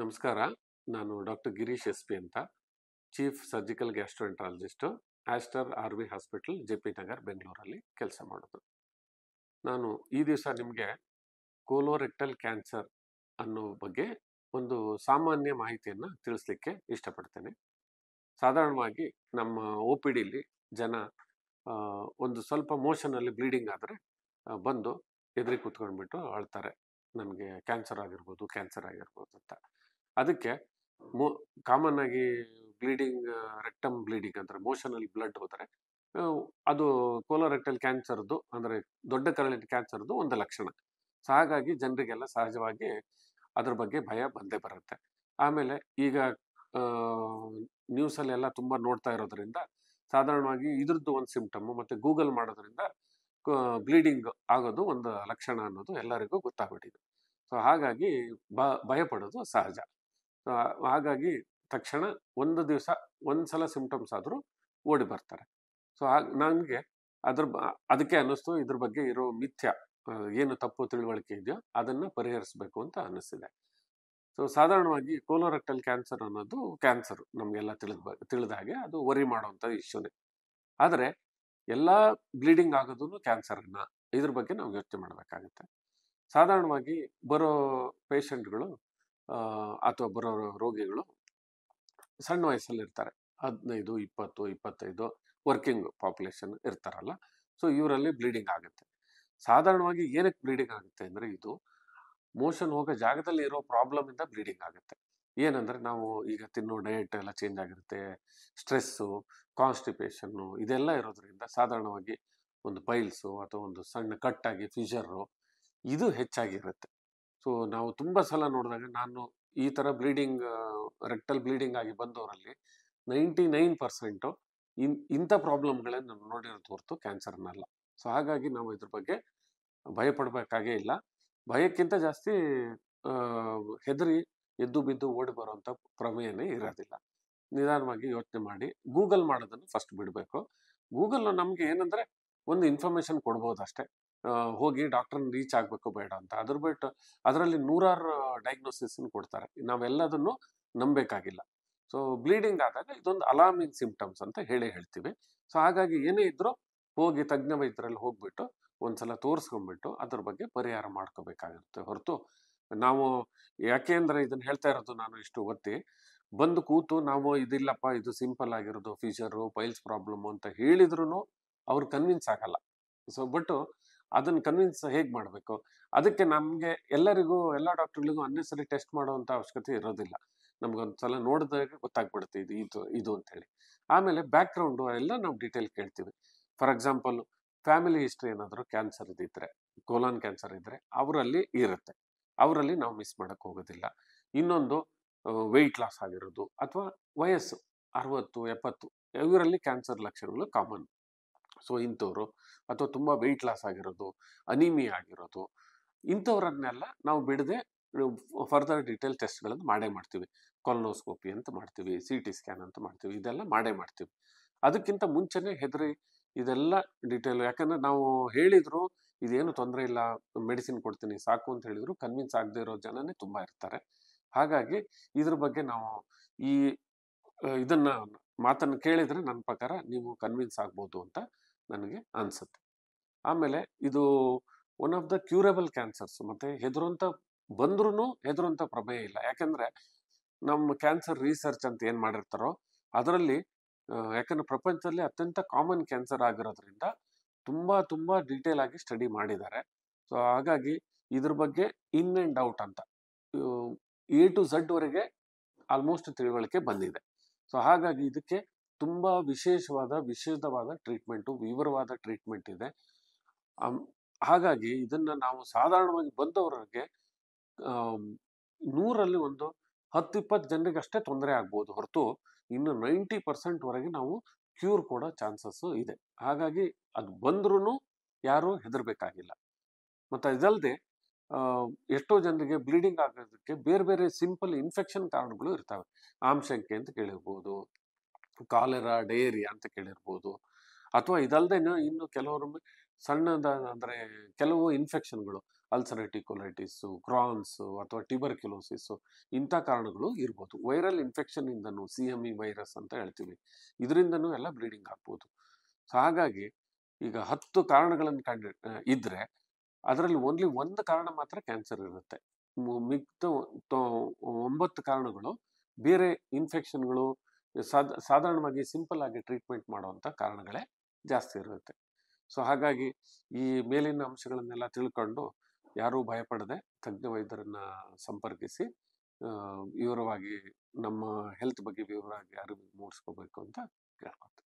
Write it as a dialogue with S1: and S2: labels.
S1: ನಮಸ್ಕಾರ. ನಾನು doctor Girish S P ಅಂತ, chief surgical gastroenterologist, Aster R V hospital, J P Nagar, ಬೆಂಗಳೂರಲ್ಲಿ ಕೆಲಸ ಮಾಡೋದು. ನಾನು ಈ ದಿವಸ ನಿಮಗೆ ಕೋಲೋರೆಕ್ಟಲ್ ಕ್ಯಾನ್ಸರ್ ಅನ್ನೋ ಬಗ್ಗೆ ಒಂದು ಸಾಮಾನ್ಯ ಮಾಹಿತಿಯನ್ನು ತಿಳಿಸ್ಲಿಕ್ಕೆ ಇಷ್ಟಪಡ್ತೇನೆ. ಸಾಧಾರಣವಾಗಿ ನಮ್ಮ ಒ ಪಿ ಡಿಲಿ ಜನ ಒಂದು ಸ್ವಲ್ಪ ಮೋಷನಲ್ಲಿ ಬ್ಲೀಡಿಂಗ್ ಆದರೆ ಬಂದು ಎದುರಿ ಕೂತ್ಕೊಂಡ್ಬಿಟ್ಟು ಅಳ್ತಾರೆ. ನನಗೆ ಕ್ಯಾನ್ಸರ್ ಆಗಿರ್ಬೋದು ಕ್ಯಾನ್ಸರ್ ಆಗಿರ್ಬೋದು ಅಂತ. ಅದಕ್ಕೆ ಮೋ ಕಾಮನ್ ಆಗಿ ಬ್ಲೀಡಿಂಗ್ ರೆಕ್ಟಮ್ ಬ್ಲೀಡಿಂಗ್ ಅಂದರೆ ಮೋಷನಲ್ಲಿ ಬ್ಲಡ್ ಹೋದರೆ ಅದು ಕೋಲೋರೆಕ್ಟಲ್ ಕ್ಯಾನ್ಸರ್ದು ಅಂದರೆ ದೊಡ್ಡ ಕರಳಿನ ಕ್ಯಾನ್ಸರ್ದು ಒಂದು ಲಕ್ಷಣ. ಸೊ ಹಾಗಾಗಿ ಜನರಿಗೆಲ್ಲ ಸಹಜವಾಗಿ ಅದ್ರ ಬಗ್ಗೆ ಭಯ ಬಂದೇ ಬರುತ್ತೆ. ಆಮೇಲೆ ಈಗ ನ್ಯೂಸಲ್ಲೆಲ್ಲ ತುಂಬ ನೋಡ್ತಾ ಇರೋದ್ರಿಂದ ಸಾಧಾರಣವಾಗಿ ಇದ್ರದ್ದು ಒಂದು ಸಿಂಪ್ಟಮ್ಮು ಮತ್ತು ಗೂಗಲ್ ಮಾಡೋದ್ರಿಂದ ಬ್ಲೀಡಿಂಗ್ ಆಗೋದು ಒಂದು ಲಕ್ಷಣ ಅನ್ನೋದು ಎಲ್ಲರಿಗೂ ಗೊತ್ತಾಗ್ಬಿಟ್ಟಿದೆ. ಸೊ ಹಾಗಾಗಿ ಬ, ಭಯಪಡೋದು ಸಹಜ. ಹಾಗಾಗಿ ತಕ್ಷಣ ಒಂದು ದಿವಸ ಒಂದು ಸಲ ಸಿಂಪ್ಟಮ್ಸ್ ಆದರೂ ಓಡಿ ಬರ್ತಾರೆ. ಸೊ ಹಾಗೆ ನನಗೆ ಅದ್ರ ಅದಕ್ಕೆ ಅನ್ನಿಸ್ತು, ಇದ್ರ ಬಗ್ಗೆ ಇರೋ ಮಿಥ್ಯ ಏನು ತಪ್ಪು ತಿಳುವಳಿಕೆ ಇದೆಯೋ ಅದನ್ನು ಪರಿಹರಿಸಬೇಕು ಅಂತ ಅನ್ನಿಸ್ತಿದೆ. ಸೊ ಸಾಧಾರಣವಾಗಿ ಕೋಲೋರೆಕ್ಟಲ್ ಕ್ಯಾನ್ಸರ್ ಅನ್ನೋದು ಕ್ಯಾನ್ಸರ್ ನಮಗೆಲ್ಲ ತಿಳಿದ ತಿಳಿದ ಹಾಗೆ ಅದು ವರಿ ಮಾಡುವಂಥ ಇಶ್ಯೂನೇ ಆದರೆ ಎಲ್ಲ ಬ್ಲೀಡಿಂಗ್ ಆಗೋದು ಕ್ಯಾನ್ಸರನ್ನು ಇದ್ರ ಬಗ್ಗೆ ನಾವು ಯೋಚನೆ ಮಾಡಬೇಕಾಗುತ್ತೆ. ಸಾಧಾರಣವಾಗಿ ಬರೋ ಪೇಷಂಟ್ಗಳು ಅಥವಾ ಬರೋ ರೋಗಿಗಳು ಸಣ್ಣ ವಯಸ್ಸಲ್ಲಿ ಇರ್ತಾರೆ ಹದಿನೈದು, ಇಪ್ಪತ್ತು, ಇಪ್ಪತ್ತೈದು ವರ್ಕಿಂಗ್ ಪಾಪ್ಯುಲೇಷನ್ ಇರ್ತಾರಲ್ಲ, ಸೊ ಇವರಲ್ಲಿ ಬ್ಲೀಡಿಂಗ್ ಆಗುತ್ತೆ. ಸಾಧಾರಣವಾಗಿ ಏನಕ್ಕೆ ಬ್ಲೀಡಿಂಗ್ ಆಗುತ್ತೆ ಅಂದರೆ ಇದು ಮೋಷನ್ ಹೋಗೋ ಜಾಗದಲ್ಲಿ ಇರೋ ಪ್ರಾಬ್ಲಮ್ ಇಂದ ಬ್ಲೀಡಿಂಗ್ ಆಗುತ್ತೆ. ಏನಂದರೆ ನಾವು ಈಗ ತಿನ್ನೋ ಡಯಟ್ ಎಲ್ಲ ಚೇಂಜ್ ಆಗಿರುತ್ತೆ, ಸ್ಟ್ರೆಸ್ಸು, ಕಾನ್ಸ್ಟಿಪೇಷನ್ನು ಇದೆಲ್ಲ ಇರೋದ್ರಿಂದ ಸಾಧಾರಣವಾಗಿ ಒಂದು ಪೈಲ್ಸು ಅಥವಾ ಒಂದು ಸಣ್ಣ ಕಟ್ಟಾಗಿ ಫಿಶರು ಇದು ಹೆಚ್ಚಾಗಿರುತ್ತೆ ಸೊ, ನಾವು ತುಂಬ ಸಲ ನೋಡಿದಾಗ ನಾನು ಈ ಥರ ಬ್ಲೀಡಿಂಗ್ ರೆಕ್ಟಲ್ ಬ್ಲೀಡಿಂಗ್ ಆಗಿ ಬಂದವರಲ್ಲಿ ನೈಂಟಿ ನೈನ್ ಪರ್ಸೆಂಟು ಇನ್, ಇಂಥ ಪ್ರಾಬ್ಲಮ್ಗಳನ್ನು ನೋಡಿರೋದು ಹೊರತು ಕ್ಯಾನ್ಸರ್ನಲ್ಲ. ಸೊ, ಹಾಗಾಗಿ ನಾವು ಇದ್ರ ಬಗ್ಗೆ ಭಯಪಡಬೇಕಾಗೇ ಇಲ್ಲ. ಭಯಕ್ಕಿಂತ ಜಾಸ್ತಿ ಹೆದರಿ, ಎದ್ದು ಬಿದ್ದು ಓಡಿ ಬರುವಂಥ ಪ್ರಮೇಯನೇ ಇರೋದಿಲ್ಲ. ನಿಧಾನವಾಗಿ ಯೋಚನೆ ಮಾಡಿ, ಗೂಗಲ್ ಮಾಡೋದನ್ನು ಫಸ್ಟ್ ಬಿಡಬೇಕು. ಗೂಗಲ್ ನಮಗೆ ಏನಂದರೆ ಒಂದು ಇನ್ಫಾರ್ಮೇಷನ್ ಕೊಡ್ಬೋದು ಅಷ್ಟೇ ಹೋಗಿ ಡಾಕ್ಟರ್ನ ರೀಚ್ ಆಗಬೇಕು ಬೇಡ ಅಂತ. ಅದ್ರ ಬಿಟ್ಟು ಅದರಲ್ಲಿ ನೂರಾರು ಡಯಾಗ್ನೋಸಿಸ್ ಕೊಡ್ತಾರೆ. ನಾವೆಲ್ಲದನ್ನು ನಂಬಬೇಕಾಗಿಲ್ಲ. ಸೊ ಬ್ಲೀಡಿಂಗ್ ಆದಾಗ ಇದೊಂದು ಅಲಾರ್ಮಿಂಗ್ ಸಿಂಪ್ಟಮ್ಸ್ ಅಂತ ಹೇಳೇ ಹೇಳ್ತೀವಿ. ಸೊ ಹಾಗಾಗಿ ಏನೇ ಇದ್ರೂ ಹೋಗಿ ತಜ್ಞ ವೈದ್ಯರಲ್ಲಿ ಹೋಗ್ಬಿಟ್ಟು ಒಂದ್ಸಲ ತೋರಿಸ್ಕೊಂಡ್ಬಿಟ್ಟು ಅದ್ರ ಬಗ್ಗೆ ಪರಿಹಾರ ಮಾಡ್ಕೋಬೇಕಾಗಿರುತ್ತೆ ಹೊರತು ನಾವು ಯಾಕೆ ಅಂದ್ರೆ ಇದನ್ನ ಹೇಳ್ತಾ ಇರೋದು ನಾನು ಇಷ್ಟು ಒತ್ತಿ. ಬಂದು ಕೂತು ನಾವು ಇದಿಲ್ಲಪ್ಪ, ಇದು ಸಿಂಪಲ್ ಆಗಿರೋದು, ಫೀಚರು, ಪೈಲ್ಸ್ ಪ್ರಾಬ್ಲಮ್ ಅಂತ ಹೇಳಿದ್ರು ಅವ್ರು ಕನ್ವಿನ್ಸ್ ಆಗಲ್ಲ. ಸೊ ಬಟ್ ಅದನ್ನ ಕನ್ವಿನ್ಸ್ ಹೇಗೆ ಮಾಡಬೇಕು? ಅದಕ್ಕೆ ನಮಗೆ ಎಲ್ಲರಿಗೂ, ಎಲ್ಲ ಡಾಕ್ಟರ್ಗಳಿಗೂ ಅನ್ನೆಸರಿ ಟೆಸ್ಟ್ ಮಾಡುವಂಥ ಅವಶ್ಯಕತೆ ಇರೋದಿಲ್ಲ. ನಮ್ಗೊಂದ್ಸಲ ನೋಡಿದಾಗ ಗೊತ್ತಾಗ್ಬಿಡುತ್ತೆ ಇದು ಇದು ಇದು ಅಂತೇಳಿ ಆಮೇಲೆ ಬ್ಯಾಕ್ಗ್ರೌಂಡು ಎಲ್ಲ ನಾವು ಡೀಟೇಲ್ ಕೇಳ್ತೀವಿ. ಫಾರ್ ಎಕ್ಸಾಂಪಲ್ ಫ್ಯಾಮಿಲಿ ಹಿಸ್ಟ್ರಿ ಏನಾದರೂ ಕ್ಯಾನ್ಸರ್ ಇದ್ರೆ ಕೋಲಾನ್ ಕ್ಯಾನ್ಸರ್ ಇದ್ದರೆ ಅವರಲ್ಲಿ ಇರುತ್ತೆ. ಅವರಲ್ಲಿ ನಾವು ಮಿಸ್ ಮಾಡೋಕ್ಕೆ ಹೋಗೋದಿಲ್ಲ. ಇನ್ನೊಂದು ವೆಯ್ಟ್ ಲಾಸ್ ಆಗಿರೋದು ಅಥವಾ ವಯಸ್ಸು, ಅರವತ್ತು, ಎಪ್ಪತ್ತು, ಇವರಲ್ಲಿ ಕ್ಯಾನ್ಸರ್ ಲಕ್ಷಣಗಳು ಕಾಮನ್ ಸೊ ಇಂಥವ್ರು ಅಥವಾ ತುಂಬ ವೆಯ್ಟ್ ಲಾಸ್ ಆಗಿರೋದು ಅನಿಮಿಯಾ ಆಗಿರೋದು, ಇಂಥವ್ರನ್ನೆಲ್ಲ ನಾವು ಬಿಡದೆ ಫರ್ದರ್ ಡೀಟೇಲ್ ಟೆಸ್ಟ್ಗಳನ್ನು ಮಾಡೇ ಮಾಡ್ತೀವಿ. ಕೊಲನೋಸ್ಕೋಪಿ ಅಂತ ಮಾಡ್ತೀವಿ ಸಿ ಟಿ ಸ್ಕ್ಯಾನ್ ಅಂತ ಮಾಡ್ತೀವಿ, ಇದೆಲ್ಲ ಮಾಡೇ ಮಾಡ್ತೀವಿ. ಅದಕ್ಕಿಂತ ಮುಂಚೆನೇ ಹೆದರಿ ಇದೆಲ್ಲ ಡೀಟೇಲ್ ಯಾಕಂದರೆ ನಾವು ಹೇಳಿದ್ರು ಇದೇನು ತೊಂದರೆ ಇಲ್ಲ ಮೆಡಿಸಿನ್ ಕೊಡ್ತೀನಿ, ಸಾಕು ಅಂತ ಹೇಳಿದ್ರು ಕನ್ವಿನ್ಸ್ ಆಗದೆ ಇರೋ ಜನನೇ ತುಂಬ ಇರ್ತಾರೆ. ಹಾಗಾಗಿ ಇದ್ರ ಬಗ್ಗೆ ನಾವು ಈ ಇದನ್ನು ಮಾತನ್ನು ಕೇಳಿದ್ರೆ ನನ್ನ ಪ್ರಕಾರ ನೀವು ಕನ್ವಿನ್ಸ್ ಆಗ್ಬೋದು ಅಂತ ನನಗೆ ಅನ್ಸುತ್ತೆ. ಆಮೇಲೆ ಇದು one of the curable cancers ಮತ್ತೆ ಹೆದರುವಂತ ಬಂದ್ರೂ ಹೆದರುವಂತ ಪ್ರಮೇಯ ಇಲ್ಲ. ಯಾಕಂದ್ರೆ ನಮ್ಮ ಕ್ಯಾನ್ಸರ್ ರಿಸರ್ಚ್ ಅಂತ ಏನು ಮಾಡಿರ್ತಾರೋ ಅದರಲ್ಲಿ ಯಾಕಂದ್ರೆ ಪ್ರಪಂಚದಲ್ಲಿ ಅತ್ಯಂತ ಕಾಮನ್ ಕ್ಯಾನ್ಸರ್ ಆಗಿರೋದ್ರಿಂದ ತುಂಬಾ ತುಂಬಾ ಡೀಟೇಲ್ ಆಗಿ ಸ್ಟಡಿ ಮಾಡಿದ್ದಾರೆ. ಸೊ ಹಾಗಾಗಿ ಇದ್ರ ಬಗ್ಗೆ ಇನ್ ಅಂಡ್ ಔಟ್ ಅಂತ ಎ ಟು ಝಡ್ವರೆಗೆ ಆಲ್ಮೋಸ್ಟ್ ತಿಳುವಳಿಕೆ ಬಂದಿದೆ. ಸೊ ಹಾಗಾಗಿ ಇದಕ್ಕೆ ತುಂಬಾ ವಿಶೇಷವಾದ ವಿಶೇಷವಾದ ಟ್ರೀಟ್ಮೆಂಟು, ವಿವರವಾದ ಟ್ರೀಟ್ಮೆಂಟ್ ಇದೆ. ಹಾಗಾಗಿ ಇದನ್ನು ನಾವು ಸಾಧಾರಣವಾಗಿ ಬಂದವರಿಗೆ ನೂರಲ್ಲಿ ಒಂದು ಹತ್ತಿಪ್ಪತ್ತು ಜನರಿಗೆ ಅಷ್ಟೇ ತೊಂದರೆ ಆಗ್ಬೋದು ಹೊರತು ಇನ್ನು ನೈಂಟಿ ಪರ್ಸೆಂಟ್ವರೆಗೆ ನಾವು ಕ್ಯೂರ್ ಕೊಡೋ ಚಾನ್ಸಸ್ಸು ಇದೆ. ಹಾಗಾಗಿ ಅದು ಬಂದ್ರೂ ಯಾರೂ ಹೆದರ್ಬೇಕಾಗಿಲ್ಲ. ಮತ್ತು ಇದಲ್ಲದೆ ಎಷ್ಟೋ ಜನರಿಗೆ ಬ್ಲೀಡಿಂಗ್ ಆಗೋದಕ್ಕೆ ಬೇರೆ ಬೇರೆ ಸಿಂಪಲ್ ಇನ್ಫೆಕ್ಷನ್ ಕಾರಣಗಳು ಇರ್ತವೆ. ಆಮ್ಶಂಕೆ ಅಂತ ಕೇಳಿರ್ಬೋದು ಕಾಲೆರಾ ಡಯೇರಿಯಾ ಅಂತ ಕೇಳಿರ್ಬೋದು. ಅಥವಾ ಇದಲ್ಲದೆ ಇನ್ನು ಕೆಲವೊಮ್ಮೆ ಸಣ್ಣದ ಅಂದರೆ ಕೆಲವು ಇನ್ಫೆಕ್ಷನ್ಗಳು ಅಲ್ಸರೇಟಿವ್ ಕೊಲೈಟಿಸು ಕ್ರಾನ್ಸು ಅಥವಾ ಟ್ಯೂಬರ್ಕ್ಯುಲೋಸಿಸ್ಸು ಇಂಥ ಕಾರಣಗಳು ಇರ್ಬೋದು. ವೈರಲ್ ಇನ್ಫೆಕ್ಷನ್ನಿಂದನೂ ಸಿ ಎಂ ಇ ವೈರಸ್ ಅಂತ ಹೇಳ್ತೀವಿ. ಇದರಿಂದನೂ ಎಲ್ಲ ಬ್ಲೀಡಿಂಗ್ ಆಗ್ಬೋದು. ಸೊ ಹಾಗಾಗಿ ಈಗ ಹತ್ತು ಕಾರಣಗಳನ್ನು ಕಂಡು ಇದ್ದರೆ ಅದರಲ್ಲಿ ಓನ್ಲಿ ಒಂದು ಕಾರಣ ಮಾತ್ರ ಕ್ಯಾನ್ಸರ್ ಇರುತ್ತೆ. ಮಿಕ್ತ ಒಂಬತ್ತು ಕಾರಣಗಳು ಬೇರೆ ಇನ್ಫೆಕ್ಷನ್ಗಳು ಸಾಧ, ಸಾಧಾರಣವಾಗಿ ಸಿಂಪಲ್ ಆಗಿ ಟ್ರೀಟ್ಮೆಂಟ್ ಮಾಡುವಂಥ ಕಾರಣಗಳೇ ಜಾಸ್ತಿ ಇರುತ್ತೆ. ಸೊ, ಹಾಗಾಗಿ ಈ ಮೇಲಿನ ಅಂಶಗಳನ್ನೆಲ್ಲ ತಿಳ್ಕೊಂಡು ಯಾರೂ ಭಯಪಡದೆ ತಜ್ಞ ವೈದ್ಯರನ್ನ ಸಂಪರ್ಕಿಸಿ ವಿವರವಾಗಿ ನಮ್ಮ ಹೆಲ್ತ್ ಬಗ್ಗೆ ವಿವರವಾಗಿ ಅರಿವು ಮೂಡಿಸ್ಕೋಬೇಕು ಅಂತ ಕೇಳ್ಕೊತೀನಿ